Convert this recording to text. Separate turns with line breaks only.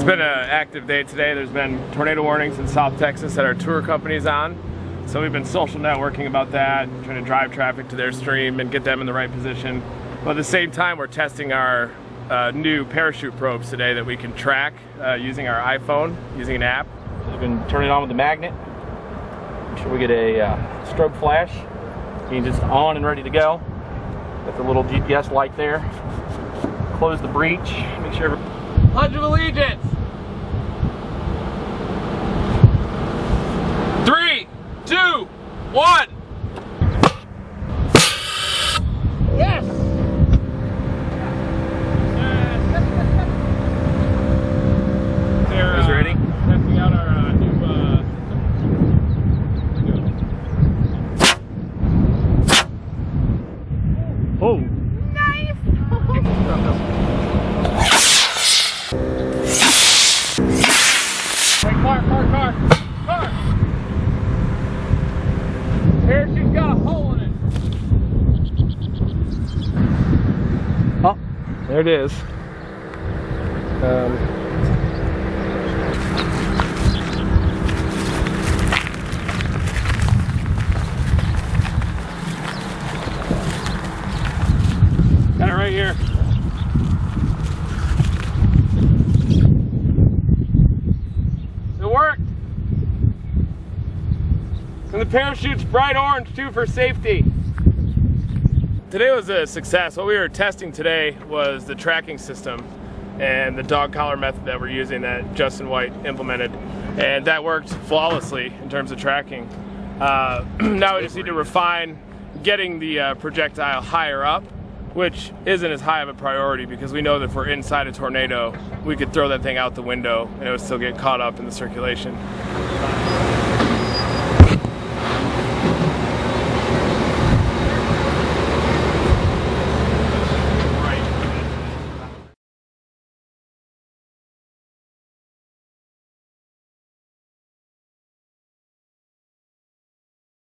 been an active day today. There's been tornado warnings in South Texas that our tour company's on. So we've been social networking about that, trying to drive traffic to their stream and get them in the right position. But at the same time, we're testing our uh, new parachute probes today that we can track uh, using our iPhone, using an app.
You can turn it on with the magnet. Make sure we get a uh, strobe flash. Can just on and ready to go. Got the little GPS light there. Close the breech. Make sure. Pledge of Allegiance. Three, two, one. Yes.
They're
Guys ready?
testing out our uh, new. Uh,
Oh. There it is.
Um, got it right here. It worked. And the parachute's bright orange too for safety. Today was a success. What we were testing today was the tracking system and the dog collar method that we're using that Justin White implemented. And that worked flawlessly in terms of tracking. Uh, now we just need to refine getting the uh, projectile higher up, which isn't as high of a priority because we know that if we're inside a tornado, we could throw that thing out the window and it would still get caught up in the circulation.